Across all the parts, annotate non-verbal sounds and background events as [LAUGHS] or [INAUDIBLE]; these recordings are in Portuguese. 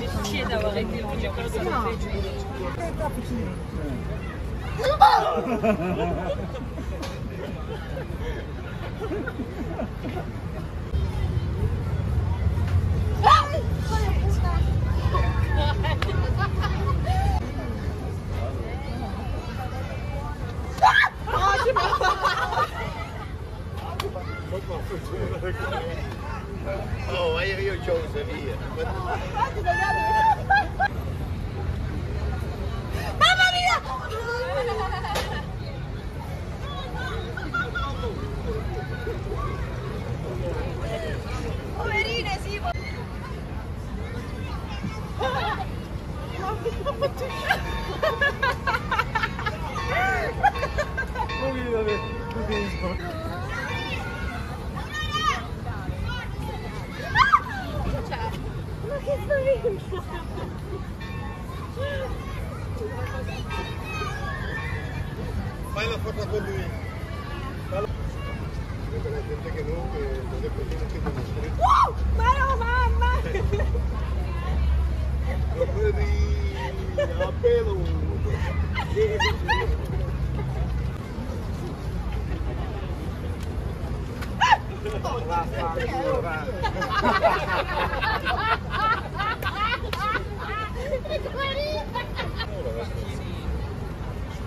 Merci d'avoir été venu comme ça. Come on! [LAUGHS] Fai la foto con lui. Falla. Vede la gente che non, che non è così, non chiede scritto. Uh, ma no, mamma! Non vedi a 老三，老三，哈哈哈哈哈哈！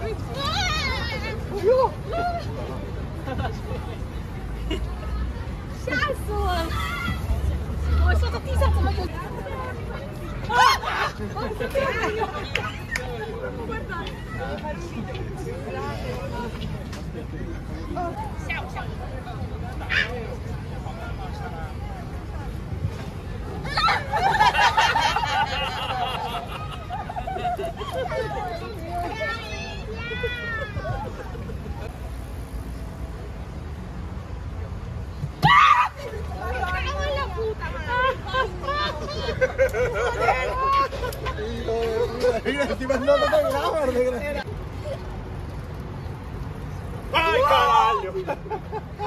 哎呀，哎呦！Caraglio!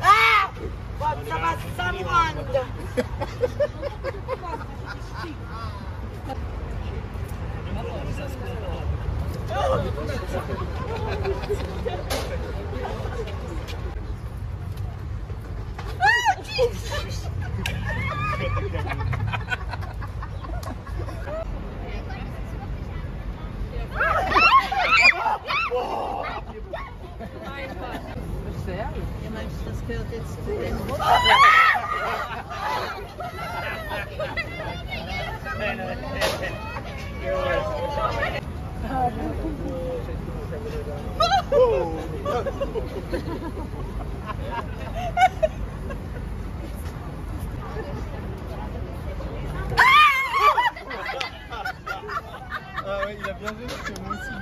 Ah! Forza passamondo! Ah, Ah, il a bien vu que aussi,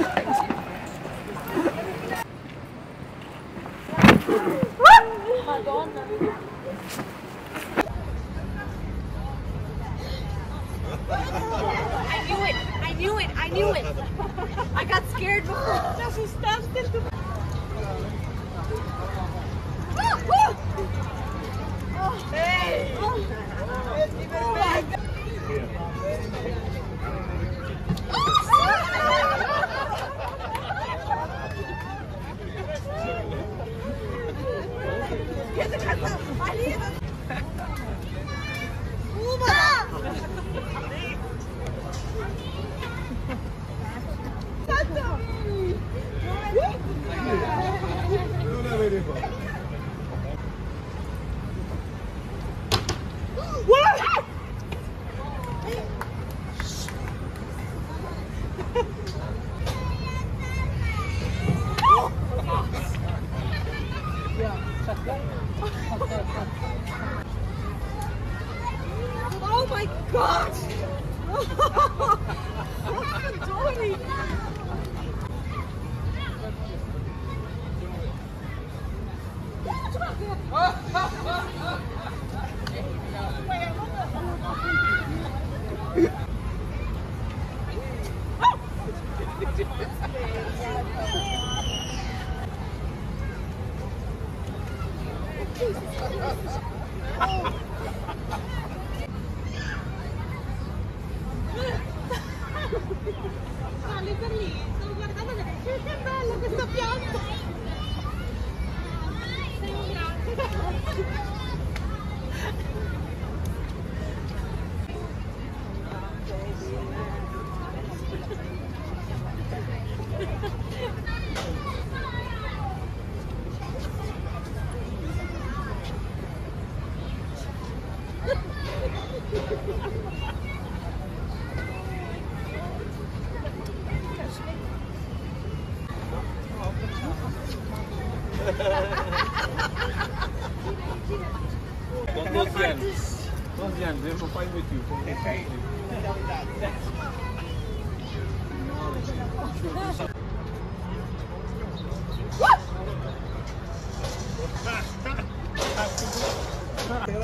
knew it. [LAUGHS] I got scared before. Hey! Oh, [LAUGHS] Get the cut Oh, [LAUGHS] Dosiane. Dosiane, vem papai meu tio.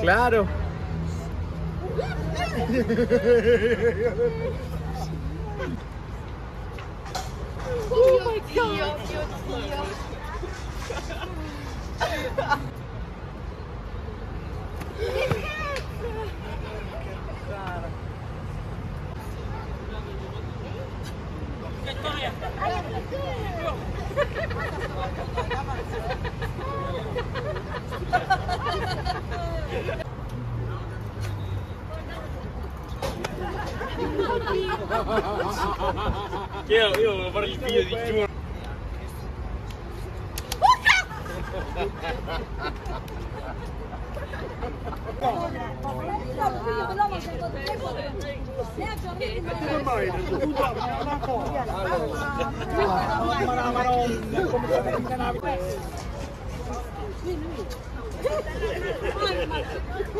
Claro. [LAUGHS] Io, io volevo fare il figlio di giuro.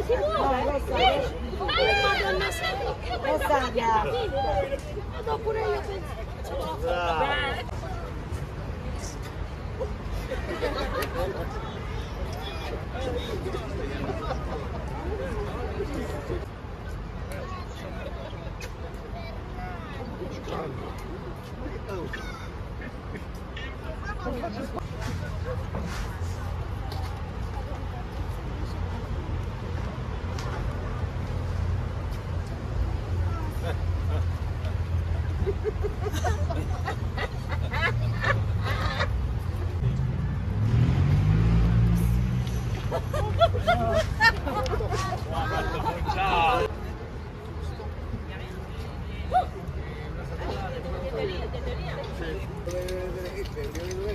Si muove? my little pony until you all shared its magic with me Madonna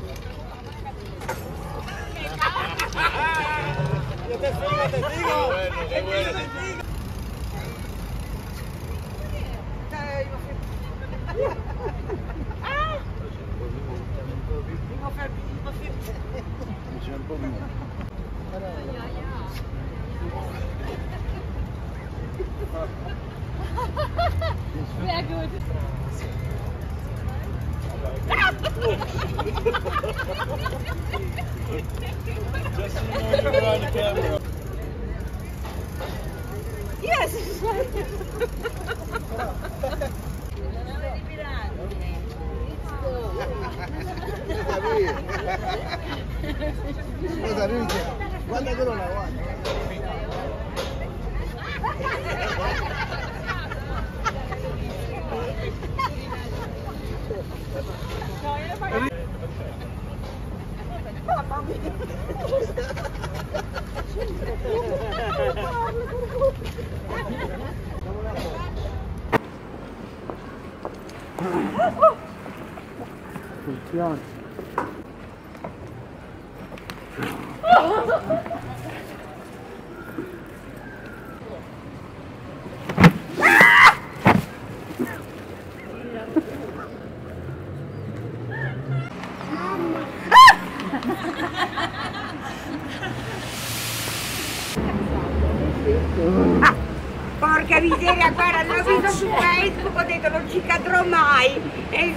santa! Vado pure io penso. Sehr gut. Just so you know you're on the camera. Yes! Wanda girl na one. 불편. Cadrò mai. E...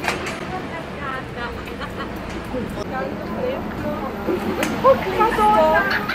Oh, che madonna!